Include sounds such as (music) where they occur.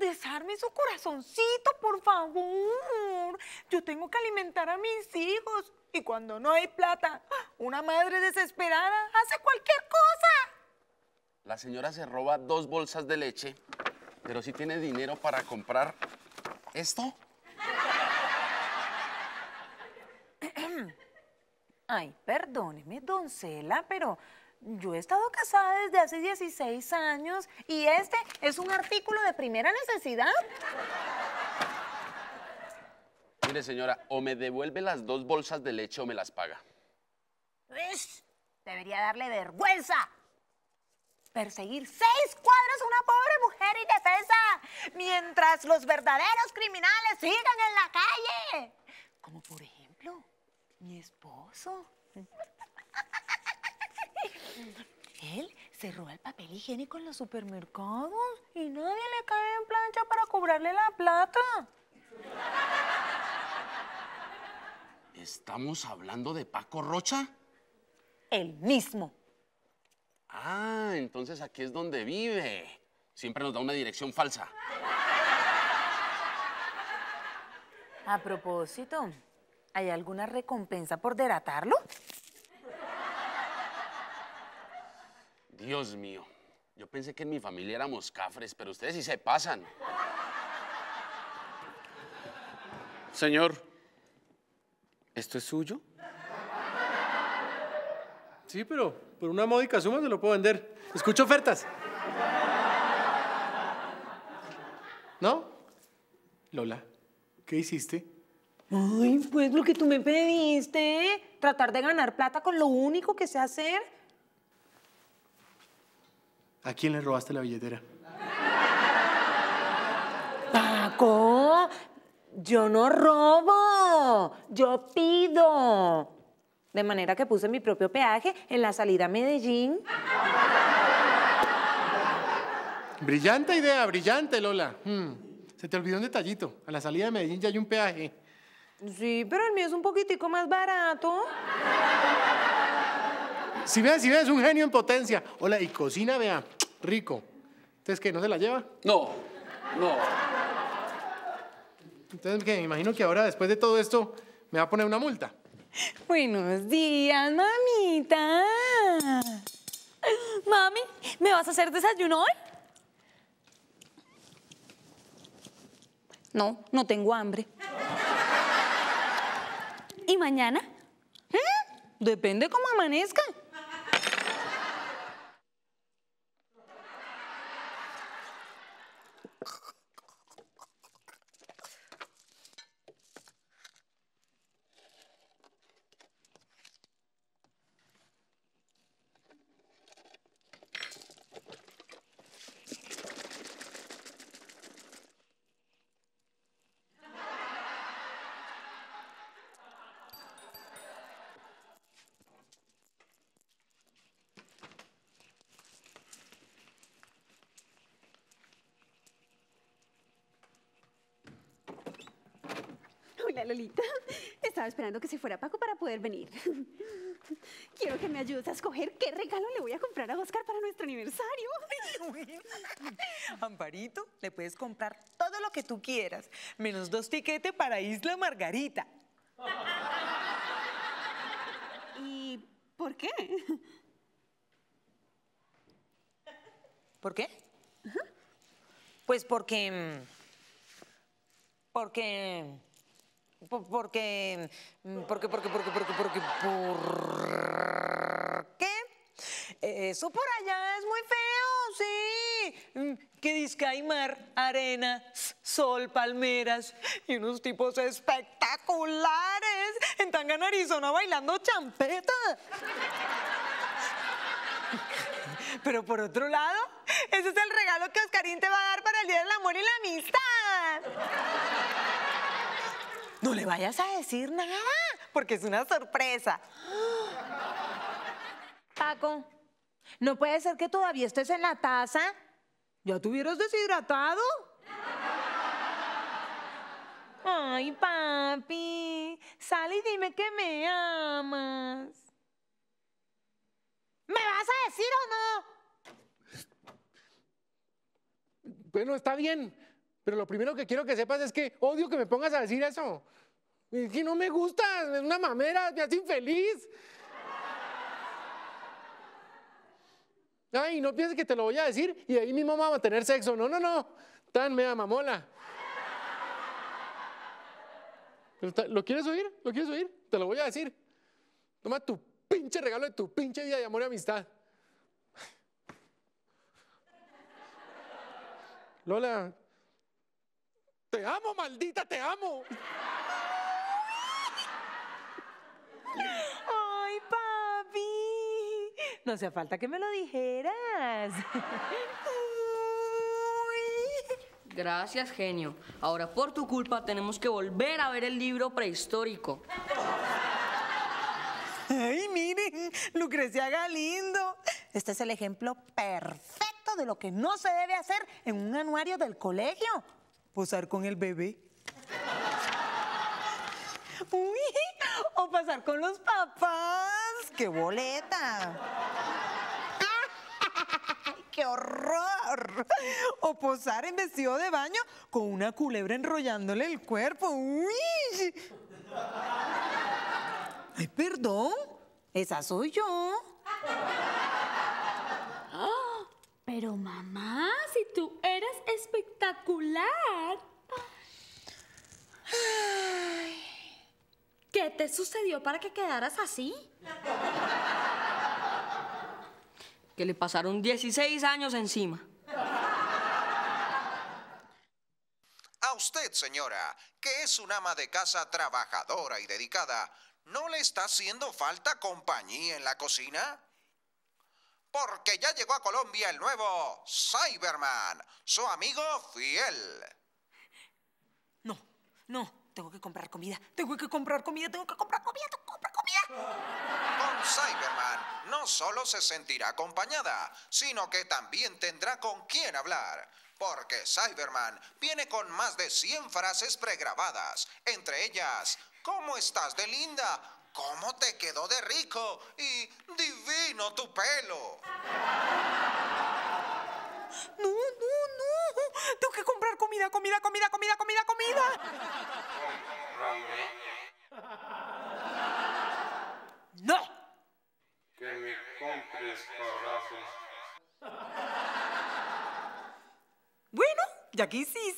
desarme su corazoncito, por favor. Yo tengo que alimentar a mis hijos. Y cuando no hay plata, una madre desesperada hace cualquier cosa. La señora se roba dos bolsas de leche, pero sí tiene dinero para comprar esto. (clears throat) Ay, perdóneme, doncela, pero yo he estado casada desde hace 16 años y este es un artículo de primera necesidad. Mire, señora, o me devuelve las dos bolsas de leche o me las paga. Debería darle vergüenza. Perseguir seis cuadras a una pobre mujer indefensa mientras los verdaderos criminales sigan en la calle. Como por ejemplo, mi esposo. Él se roba el papel higiénico en los supermercados y nadie le cae en plancha para cobrarle la plata. ¿Estamos hablando de Paco Rocha? El mismo. Ah, entonces aquí es donde vive. Siempre nos da una dirección falsa. A propósito, ¿hay alguna recompensa por delatarlo? Dios mío, yo pensé que en mi familia éramos cafres, pero ustedes sí se pasan. Señor, ¿esto es suyo? Sí, pero por una módica suma se lo puedo vender. Escucho ofertas. ¿No? Lola, ¿qué hiciste? Ay, pues lo que tú me pediste, tratar de ganar plata con lo único que sé hacer. ¿A quién le robaste la billetera? Paco, yo no robo, yo pido. De manera que puse mi propio peaje en la salida a Medellín. Brillante idea, brillante, Lola. Hmm, Se te olvidó un detallito. A la salida de Medellín ya hay un peaje. Sí, pero el mío es un poquitico más barato. Si ves, si ves, un genio en potencia. Hola, y cocina, vea, rico. Entonces, ¿qué? ¿No se la lleva? No, no. Entonces, que me imagino que ahora, después de todo esto, me va a poner una multa. Buenos días, mamita. Mami, ¿me vas a hacer desayuno hoy? No, no tengo hambre. ¿Y mañana? ¿Mm? Depende cómo amanezca. Hola, Lolita. (laughs) Estaba esperando que se fuera Paco para poder venir. (laughs) Quiero que me ayudes a escoger qué regalo le voy a comprar a Oscar para nuestro aniversario. (laughs) Amparito, le puedes comprar todo lo que tú quieras, menos dos tiquetes para Isla Margarita. ¿Y por qué? ¿Por qué? Pues porque. mm, Porque. po- Porque. mm, Porque, porque, porque, porque, porque, ¿por qué? Eso por allá es muy feo, sí. Mm, Que disque hay mar, arena, sol, palmeras y unos tipos espectaculares en Tangana, Arizona, bailando champeta. Pero por otro lado, ese es el regalo que Oscarín te va a dar para el Día del Amor y la Amistad. No le vayas a decir nada, porque es una sorpresa. Paco, ¿no puede ser que todavía estés en la taza? ¿Ya te hubieras deshidratado? Ay, papi, sal y dime que me amas. ¿Me vas a decir o no? Bueno, está bien. Pero lo primero que quiero que sepas es que odio que me pongas a decir eso. Es que no me gustas, es una mamera, me hace infeliz. Ay, no pienses que te lo voy a decir y ahí mismo vamos a tener sexo. No, no, no. Tan mea mamola. ¿Lo quieres oír? ¿Lo quieres oír? Te lo voy a decir. Toma tu pinche regalo de tu pinche día de amor y amistad. Lola, te amo, maldita, te amo. Ay, papi. No hacía falta que me lo dijeras. Gracias, genio. Ahora, por tu culpa, tenemos que volver a ver el libro prehistórico. Ay, miren, Lucrecia Galindo. Este es el ejemplo perfecto de lo que no se debe hacer en un anuario del colegio. Posar con el bebé. (laughs) Uy, o pasar con los papás. ¡Qué boleta! ¡Ay, (laughs) ¡Qué horror! O posar en vestido de baño con una culebra enrollándole el cuerpo. ¡Uy! Ay, perdón. Esa soy yo. (gasps) Pero mamá, espectacular. ¿Qué te sucedió para que quedaras así? Que le pasaron 16 años encima. A usted, señora, que es una ama de casa trabajadora y dedicada, ¿no le está haciendo falta compañía en la cocina? Porque ya llegó a Colombia el nuevo Cyberman, su amigo fiel. No, no. Tengo que comprar comida. Tengo que comprar comida. Tengo que comprar comida. Tengo que comprar comida. Con Cyberman no solo se sentirá acompañada, sino que también tendrá con quién hablar. Porque Cyberman viene con más de 100 frases pregrabadas, entre ellas, ¿cómo estás de linda? ¿Cómo te quedó de rico? Y divino tu pelo. No, no, no. Tengo que comprar comida, comida, comida, comida, comida, comida. No. Que me compres abrazos. Bueno, ya que insistes,